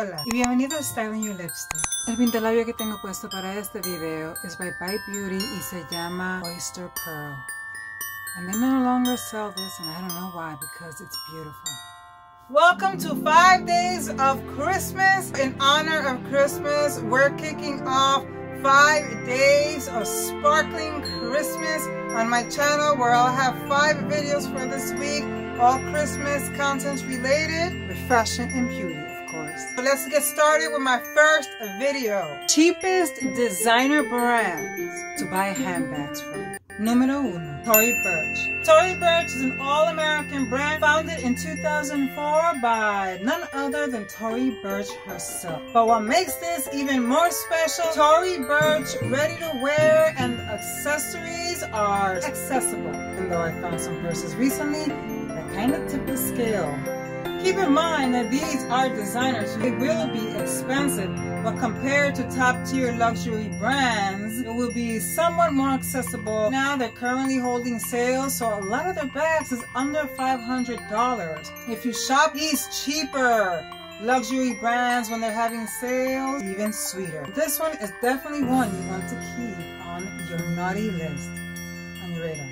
Hola y bienvenido a Styling Your Lipstick. El pintalabio que tengo puesto para este video es by Bite Beauty y se llama Oyster Pearl. And they no longer sell this and I don't know why because it's beautiful. Welcome to five days of Christmas. In honor of Christmas, we're kicking off five days of sparkling Christmas on my channel where I'll have five videos for this week, all Christmas content related with fashion and beauty, course. So let's get started with my first video. Cheapest designer brands to buy handbags from. Numero uno, Tory Burch. Tory Burch is an all-American brand founded in 2004 by none other than Tory Burch herself. But what makes this even more special, Tory Burch ready-to-wear and accessories are accessible. Even though I found some purses recently that kind of tip the scale. Keep in mind that these are designers. They will be expensive, but compared to top tier luxury brands, it will be somewhat more accessible. Now they're currently holding sales, so a lot of their bags is under $500. If you shop these cheaper luxury brands when they're having sales, even sweeter. This one is definitely one you want to keep on your naughty list, on your radar.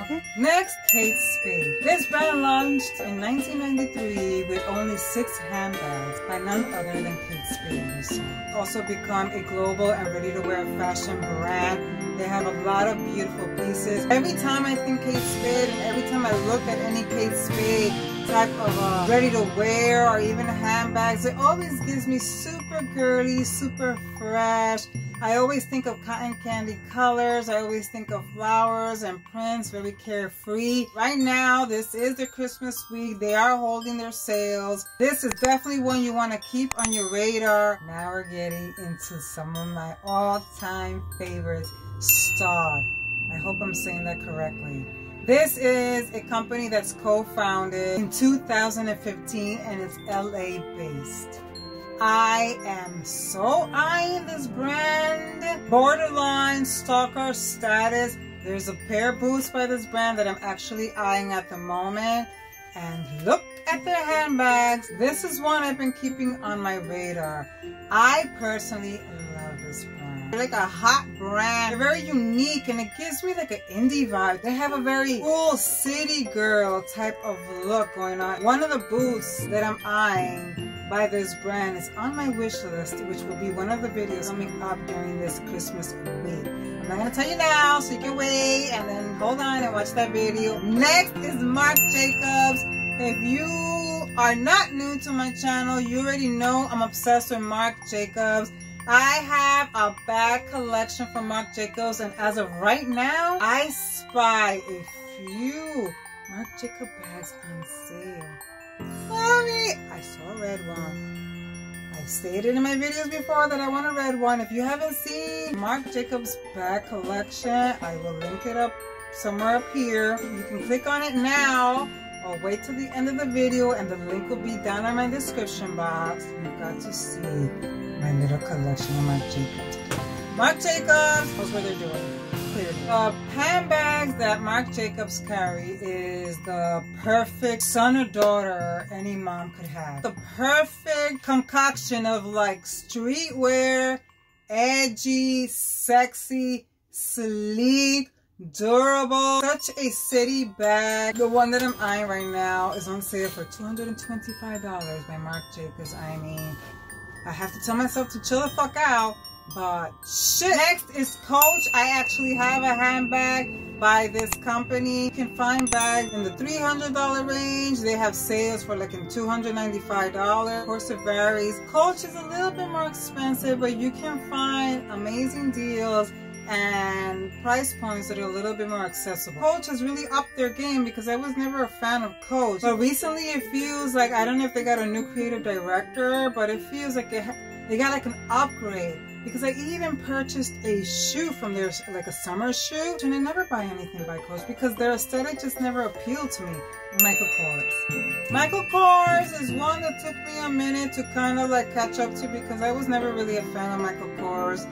Okay. Next, Kate Spade. This brand launched in 1993 with only six handbags by none other than Kate Spade herself. Also become a global and ready-to-wear fashion brand. They have a lot of beautiful pieces. Every time I think Kate Spade and every time I look at any Kate Spade type of uh, ready-to-wear or even handbags, it always gives me super girly, super fresh, I always think of cotton candy colors. I always think of flowers and prints, very carefree. Right now, this is the Christmas week. They are holding their sales. This is definitely one you want to keep on your radar. Now we're getting into some of my all-time favorites. Staud. I hope I'm saying that correctly. This is a company that's co-founded in 2015 and it's LA based. I am so eyeing this. Borderline stalker status. There's a pair of boots by this brand that I'm actually eyeing at the moment. And look at their handbags. This is one I've been keeping on my radar. I personally like a hot brand. They're very unique and it gives me like an indie vibe. They have a very cool city girl type of look going on. One of the boots that I'm eyeing by this brand is on my wish list, which will be one of the videos coming up during this Christmas week. I'm not to tell you now, so you can wait and then hold on and watch that video. Next is Marc Jacobs. If you are not new to my channel, you already know I'm obsessed with Marc Jacobs. I have a bag collection from Marc Jacobs, and as of right now, I spy a few Marc Jacobs bags on sale. Mommy, I saw a red one. I stated in my videos before that I want a red one. If you haven't seen Marc Jacobs bag collection, I will link it up somewhere up here. You can click on it now or wait till the end of the video and the link will be down in my description box. You've got to see my little collection of Marc Jacobs. Marc Jacobs knows what they're doing. Clearly. The uh, handbags that Marc Jacobs carry is the perfect son or daughter any mom could have. The perfect concoction of like streetwear, edgy, sexy, sleek, durable such a city bag the one that i'm eyeing right now is on sale for 225 dollars by marc jacobs i mean i have to tell myself to chill the fuck out but shit. Next is Coach. I actually have a handbag by this company. You can find bags in the $300 range. They have sales for like in $295. Of course, it varies. Coach is a little bit more expensive, but you can find amazing deals and price points that are a little bit more accessible. Coach has really upped their game because I was never a fan of Coach. But recently it feels like, I don't know if they got a new creative director, but it feels like it, they got like an upgrade because I even purchased a shoe from there, like a summer shoe, and I never buy anything by Coach because their aesthetic just never appealed to me. Michael Kors. Michael Kors is one that took me a minute to kind of like catch up to because I was never really a fan of Michael Kors.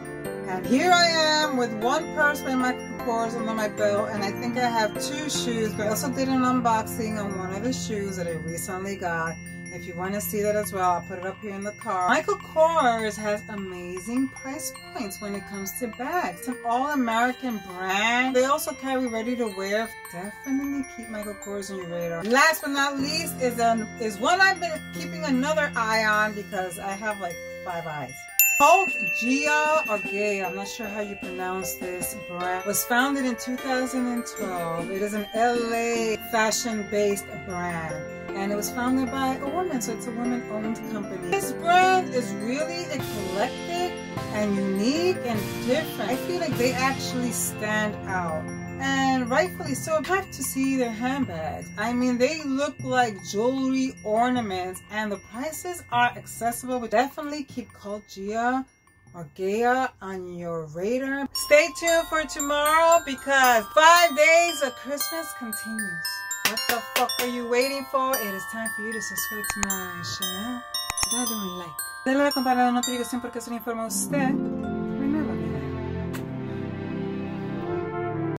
And here I am with one purse by Michael Kors under my belt and I think I have two shoes but I also did an unboxing on one of the shoes that I recently got If you want to see that as well, I'll put it up here in the car. Michael Kors has amazing price points when it comes to bags. It's an all-American brand. They also carry ready to wear. Definitely keep Michael Kors on your radar. Last but not least is, um, is one I've been keeping another eye on because I have like five eyes. Cult Gia or Gay, I'm not sure how you pronounce this brand, was founded in 2012. It is an LA fashion-based brand and it was founded by a woman, so it's a woman-owned company. This brand is really eclectic and unique and different. I feel like they actually stand out and rightfully so. Have to see their handbags. I mean, they look like jewelry ornaments and the prices are accessible, but definitely keep Cult Gia or Gaia on your radar. Stay tuned for tomorrow because five days of Christmas continues. What the fuck are you waiting for? It is time for you to subscribe to my channel. Dale un like. Dale a la campana de notificación porque eso le informa a usted